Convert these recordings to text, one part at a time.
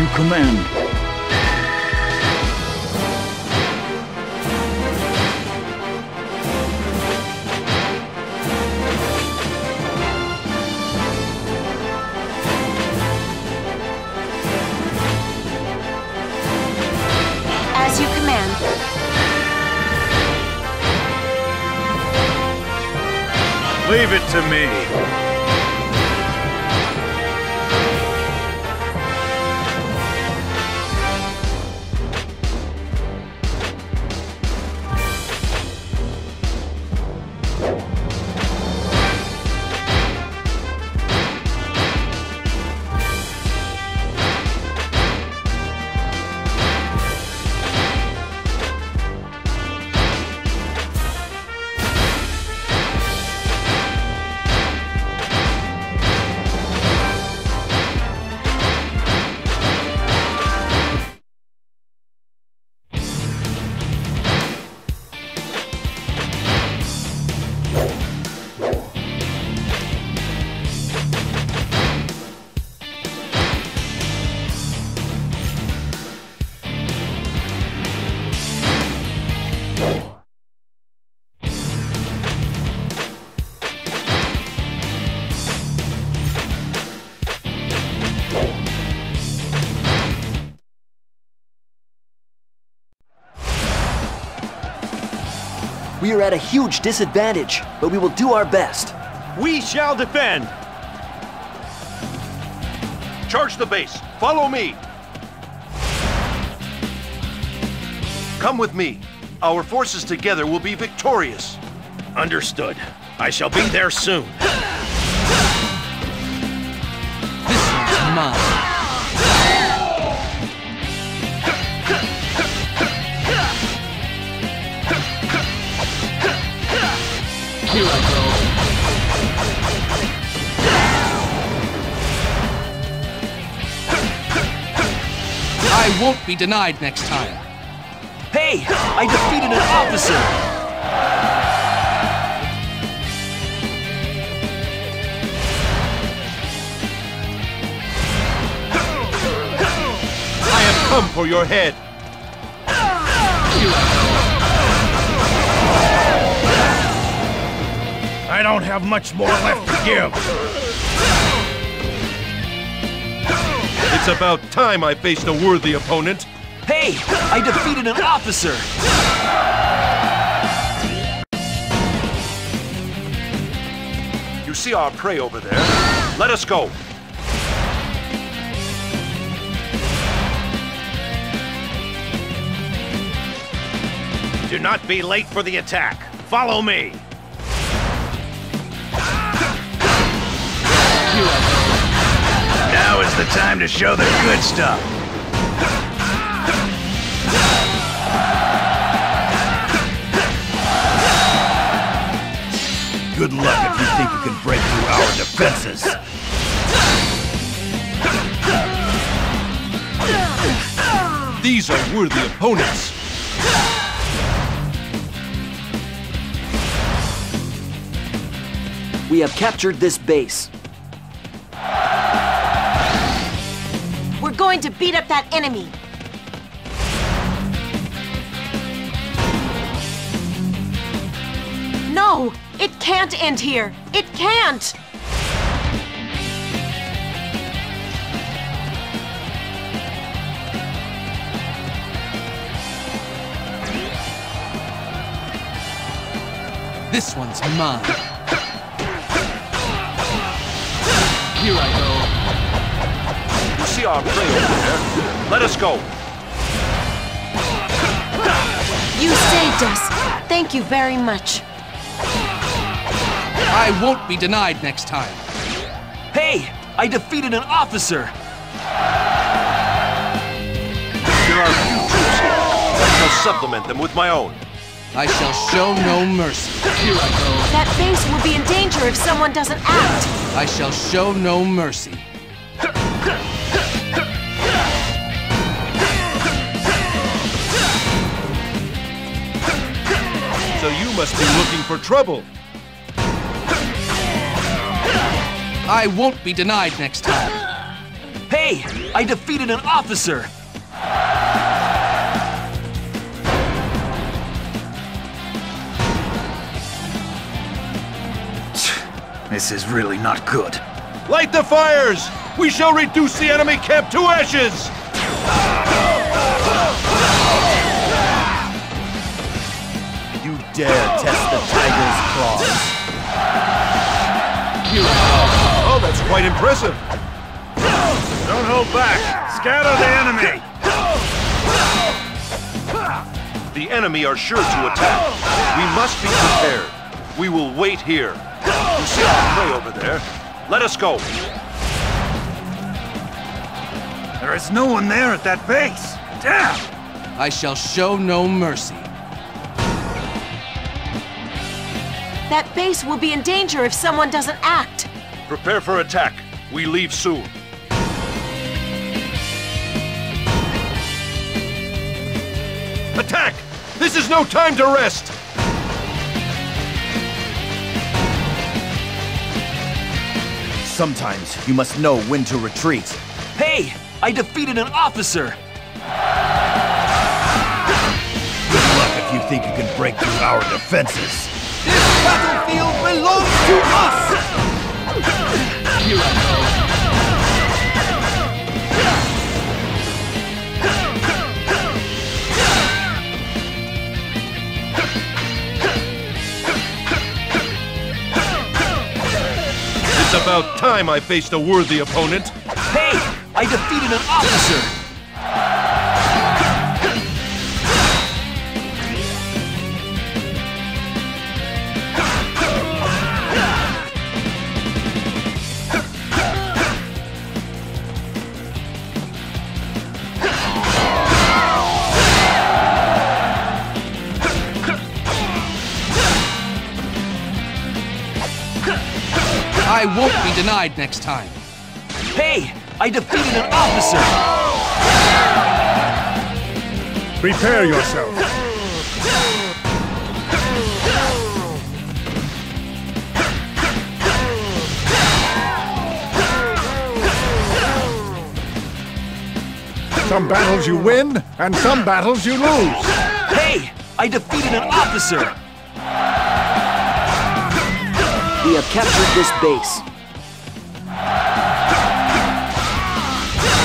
As you command. As you command. Leave it to me. We are at a huge disadvantage, but we will do our best. We shall defend. Charge the base. Follow me. Come with me. Our forces together will be victorious. Understood. I shall be there soon. This one's mine. Here I go. I won't be denied next time. Hey, I defeated an officer! I have come for your head. I don't have much more left to give. It's about time I faced a worthy opponent. Hey, I defeated an officer! You see our prey over there? Let us go. Do not be late for the attack. Follow me. Go. Here Now is the time to show the good stuff. Good luck if you think you can break through our defenses. These are worthy opponents. We have captured this base. Beat up that enemy. No! It can't end here! It can't! This one's mine. Here I You see our prey over there? Let us go. You saved us! Thank you very much. I won't be denied next time. Hey, I defeated an officer! There are few troops here. I shall supplement them with my own. I shall show no mercy. Here I go. That base will be in danger if someone doesn't act. I shall show no mercy. So you must be looking for trouble. I won't be denied next time. Hey, I defeated an officer! This is really not good. Light the fires! We shall reduce the enemy camp to ashes! Dare test the tiger's claws. Oh, that's quite impressive. Don't hold back! Scatter the enemy! The enemy are sure to attack. We must be prepared. We will wait here. You see our prey over there? Let us go. There is no one there at that base! Damn! I shall show no mercy. That base will be in danger if someone doesn't act. Prepare for attack. We leave soon. Attack! This is no time to rest! Sometimes you must know when to retreat. Hey, I defeated an officer! Good luck if you think you can break through our defenses. This battlefield belongs to us! Here I go. It's about time I faced a worthy opponent. Hey, I defeated an officer! I won't be denied next time. Hey, I defeated an officer! Prepare yourself! Some battles you win, and some battles you lose. Hey, I defeated an officer! We have captured this base.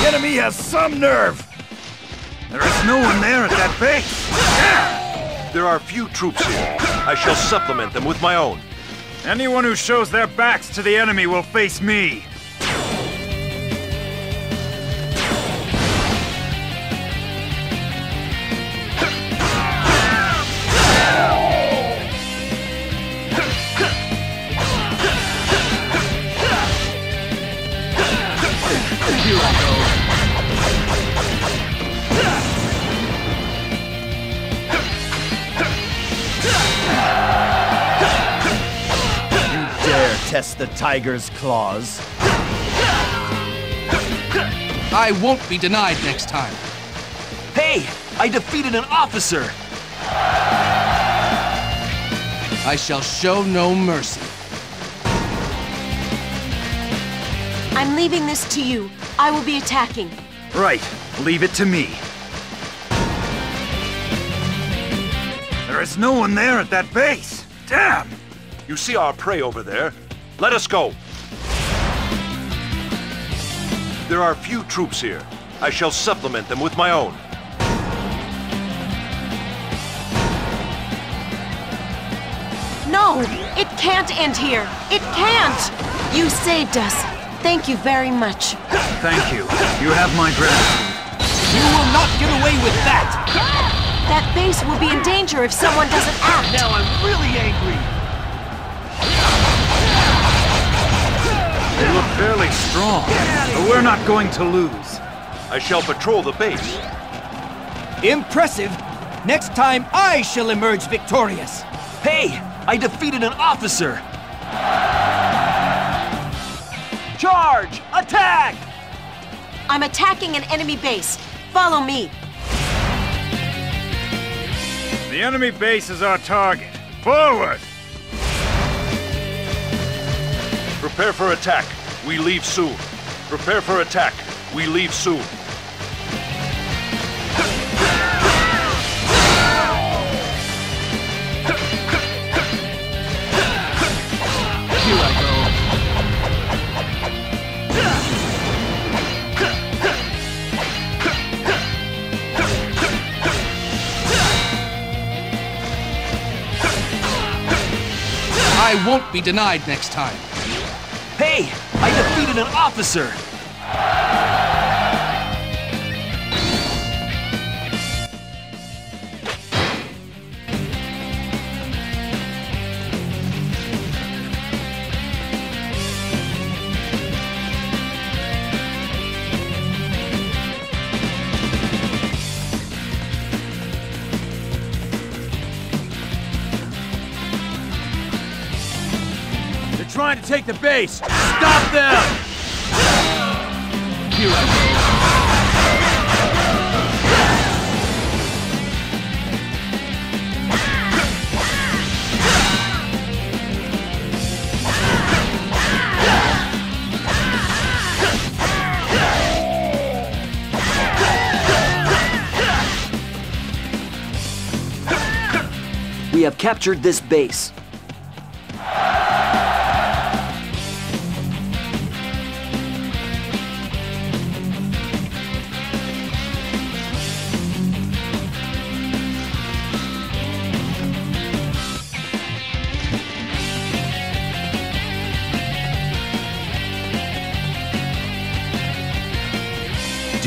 The enemy has some nerve! There is no one there at that base! There are few troops here. I shall supplement them with my own. Anyone who shows their backs to the enemy will face me! Tiger's claws. I won't be denied next time. Hey, I defeated an officer! I shall show no mercy. I'm leaving this to you. I will be attacking. Right, leave it to me. There is no one there at that base! Damn! You see our prey over there? Let us go. There are few troops here. I shall supplement them with my own. No! It can't end here! It can't! You saved us. Thank you very much. Thank you. You have my gratitude. You will not get away with that! That base will be in danger if someone doesn't act. Now I'm really angry! They look fairly strong, but we're not going to lose. I shall patrol the base. Impressive! Next time I shall emerge victorious! Hey, I defeated an officer! Charge! Attack! I'm attacking an enemy base. Follow me. The enemy base is our target. Forward! Prepare for attack. We leave soon. Prepare for attack. We leave soon. I won't be denied next time. I defeated an officer! They're trying to take the base! Them! Here I go. We have captured this base.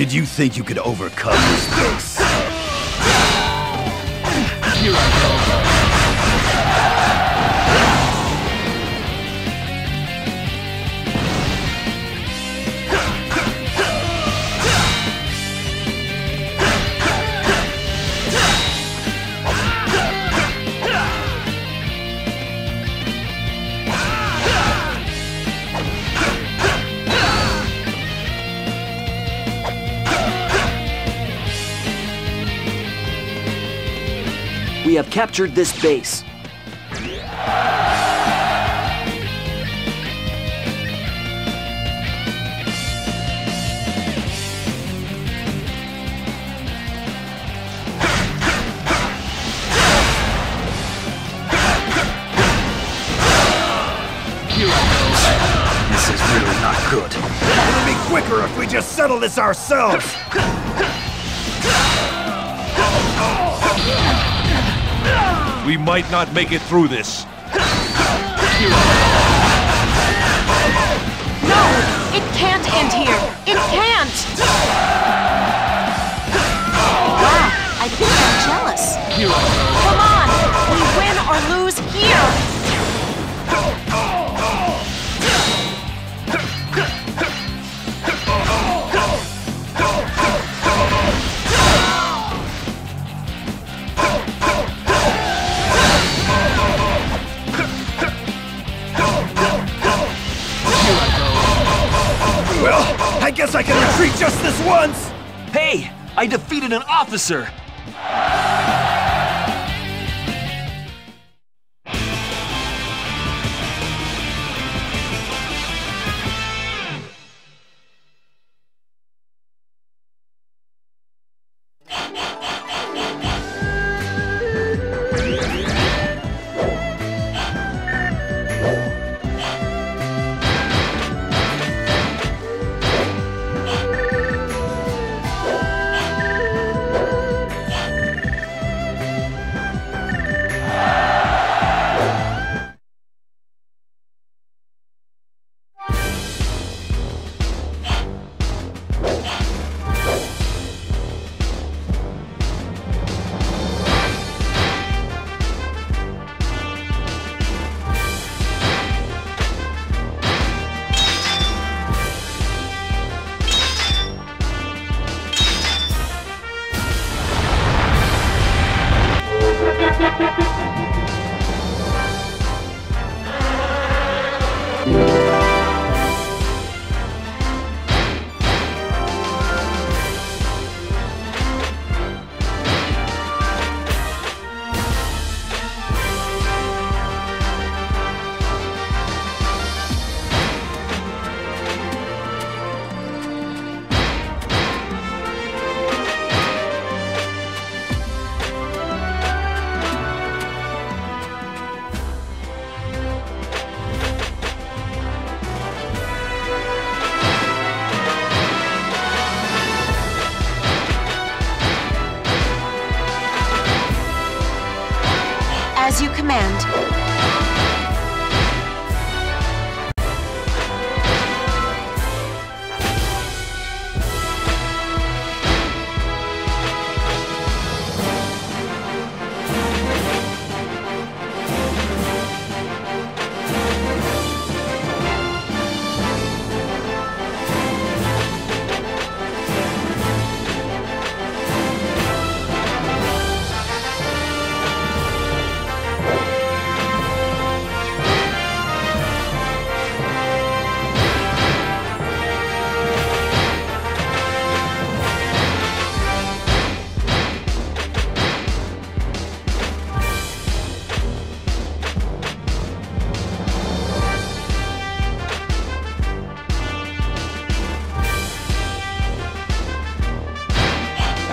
Did you think you could overcome this? We have captured this base. This is really not good. It'll be quicker if we just settle this ourselves. We might not make it through this. No! It can't end here! It can't! Wow, I think I'm jealous. Come on! We win or lose here! Officer! You command.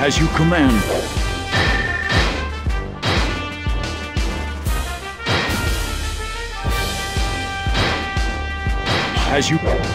As you command. As you...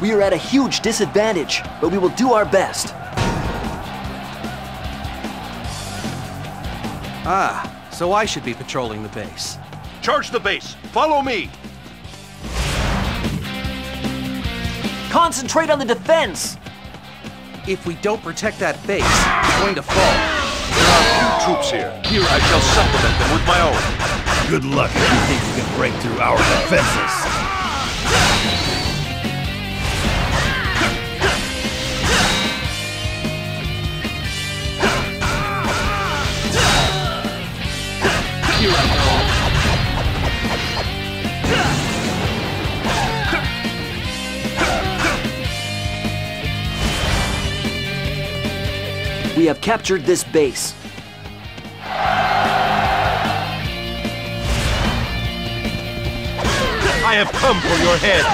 We are at a huge disadvantage, but we will do our best. Ah, so I should be patrolling the base. Charge the base. Follow me. Concentrate on the defense! If we don't protect that base, it's going to fall. There are few troops here. Here I shall supplement them with my own. Good luck if you think you can break through our defenses. We have captured this base. I have come for your head.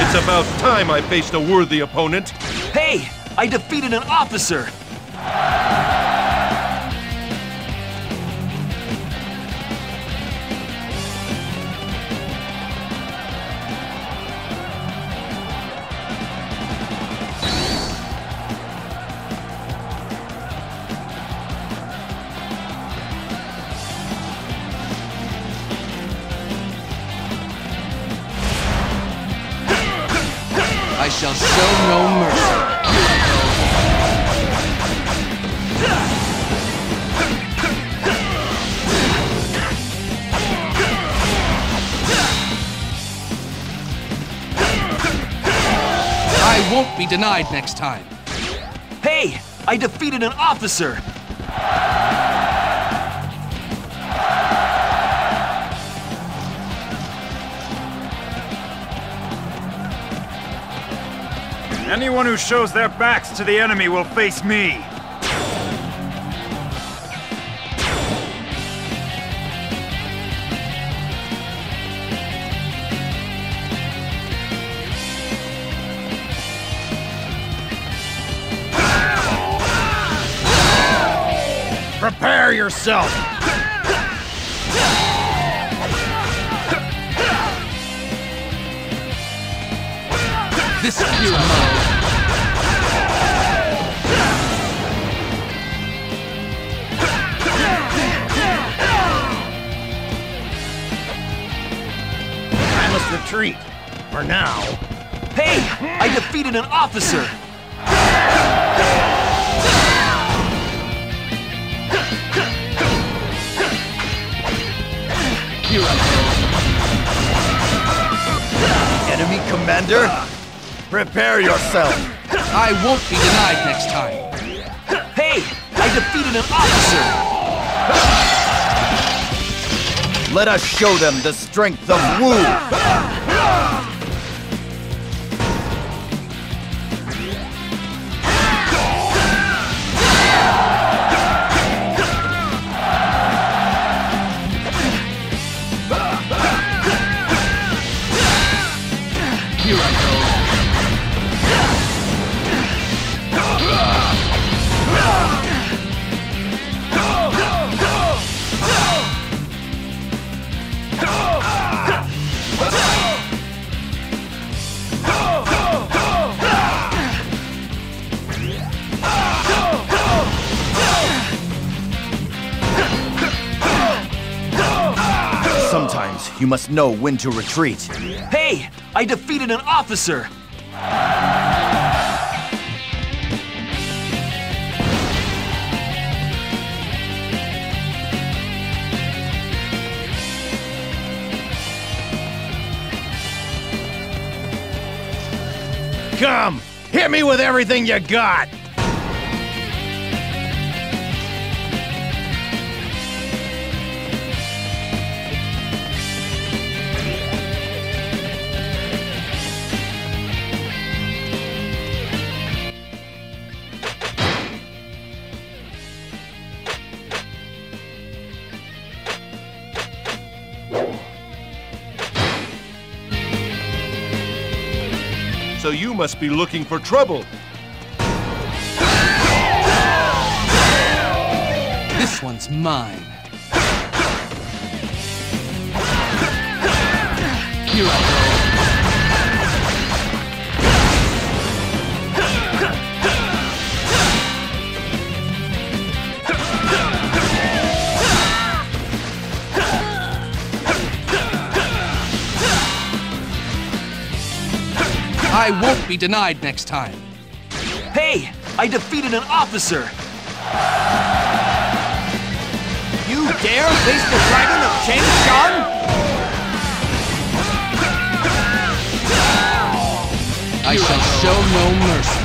It's about time I faced a worthy opponent. Hey, I defeated an officer. Be denied next time. Hey, I defeated an officer. Anyone who shows their backs to the enemy will face me. Yourself! This is. I must retreat. For now. Hey, I defeated an officer. Enemy commander? Prepare yourself. I won't be denied next time. Hey, I defeated an officer. Let us show them the strength of Wu. Sometimes you must know when to retreat. Hey, I defeated an officer. Come, hit me with everything you got. You must be looking for trouble. This one's mine. Here I I won't be denied next time. Hey, I defeated an officer. You dare face the dragon of Chang Shan? I shall show no mercy.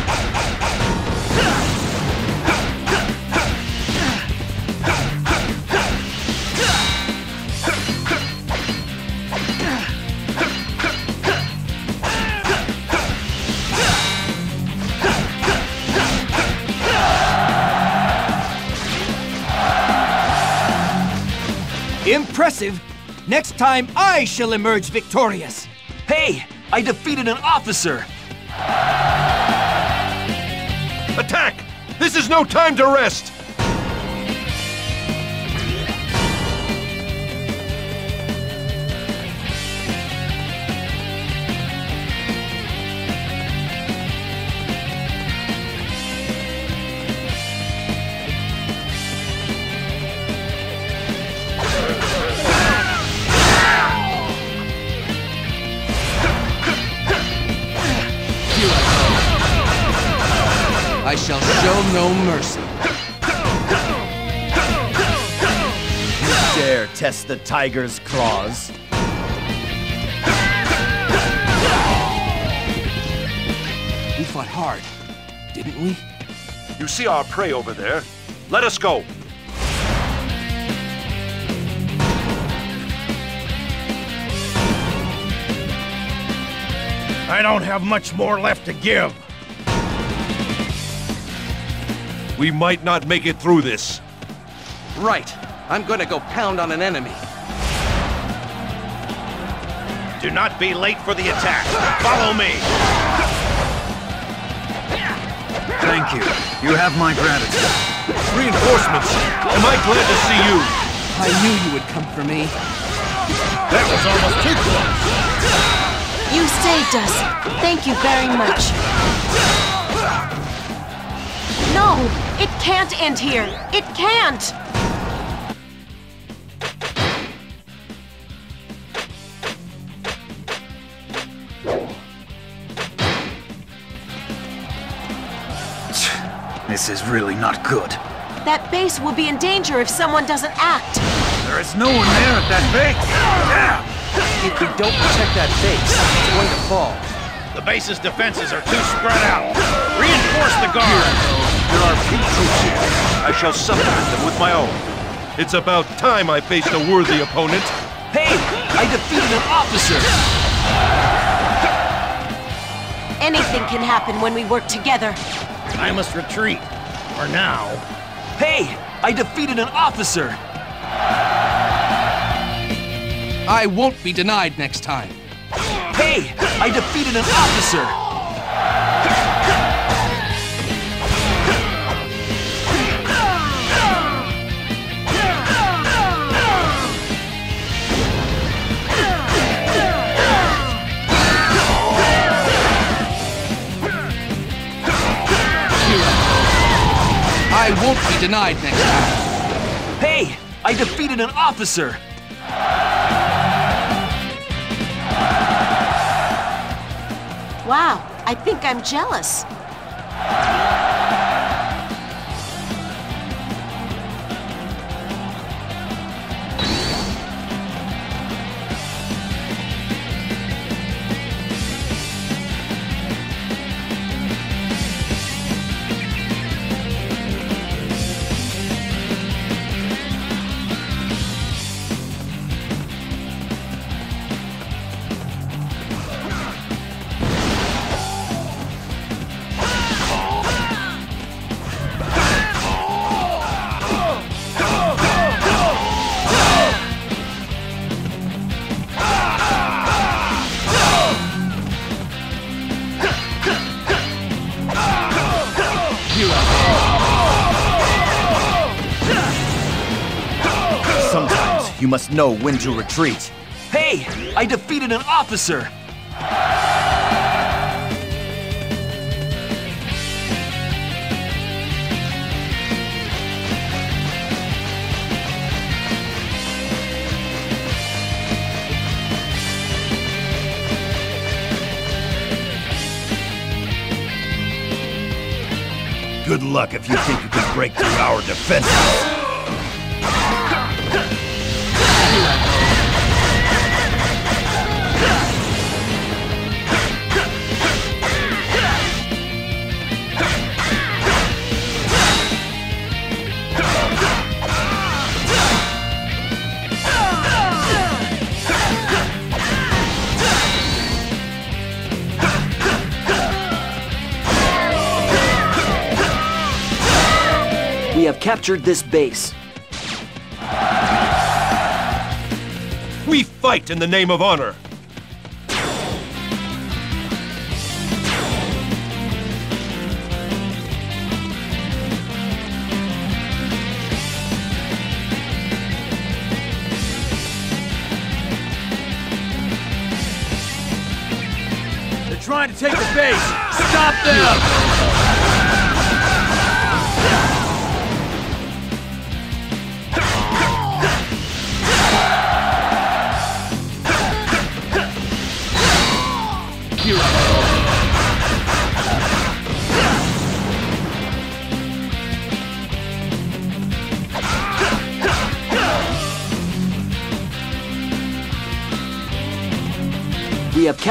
Impressive! Next time I shall emerge victorious! Hey, I defeated an officer. Attack! This is no time to rest! No mercy. Dare test the tiger's claws? We fought hard, didn't we? You see our prey over there? Let us go. I don't have much more left to give. We might not make it through this. Right. I'm gonna go pound on an enemy. Do not be late for the attack. Follow me. Thank you. You have my gratitude. Reinforcements! Am I glad to see you? I knew you would come for me. That was almost too close. You saved us. Thank you very much. No, it can't end here. It can't. This is really not good. That base will be in danger if someone doesn't act. There is no one there at that base. Yeah! If we don't protect that base, it's going to fall. The base's defenses are too spread out. Reinforce the guard. There are few troops here. I shall supplement them with my own. It's about time I faced a worthy opponent. Hey, I defeated an officer. Anything can happen when we work together. I must retreat. For now. Hey, I defeated an officer. I won't be denied next time. Hey, I defeated an officer. I won't be denied next time. Hey, I defeated an officer. Wow, I think I'm jealous. Must know when to retreat. Hey, I defeated an officer. Good luck if you think you can break through our defenses. Captured this base. We fight in the name of honor. They're trying to take the base. Stop them!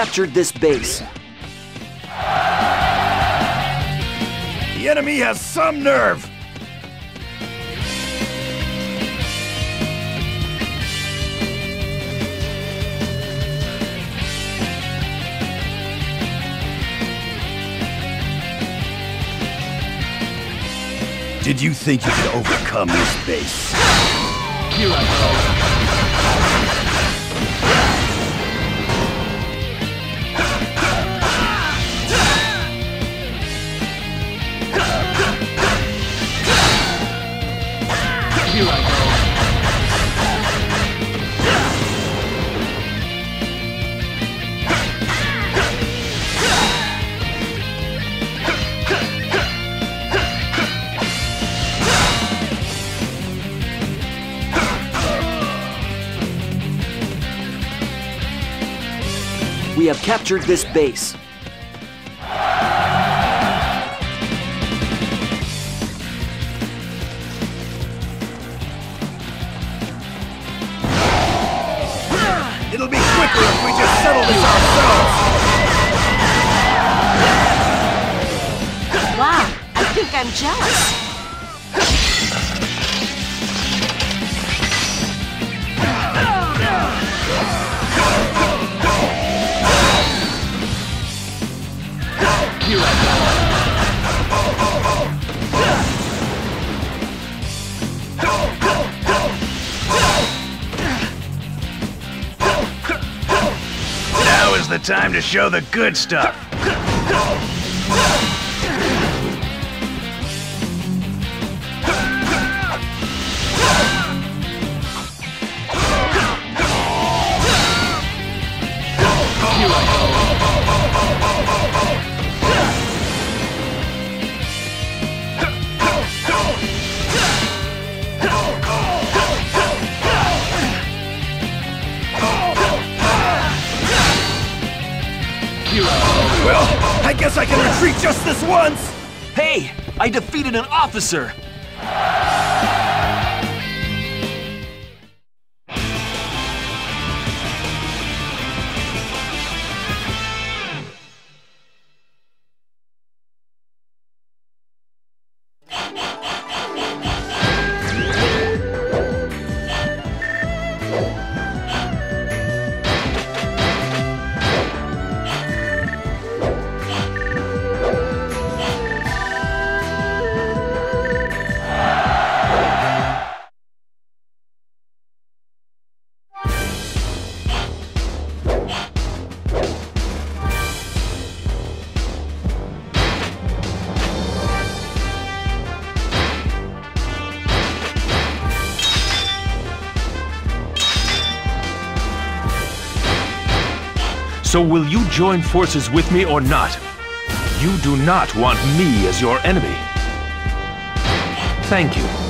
Captured this base. The enemy has some nerve. Did you think you could overcome this base? We have captured this base. Here I go. Now is the time to show the good stuff. This once! Hey! I defeated an officer! So will you join forces with me or not? You do not want me as your enemy. Thank you.